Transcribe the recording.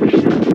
почти.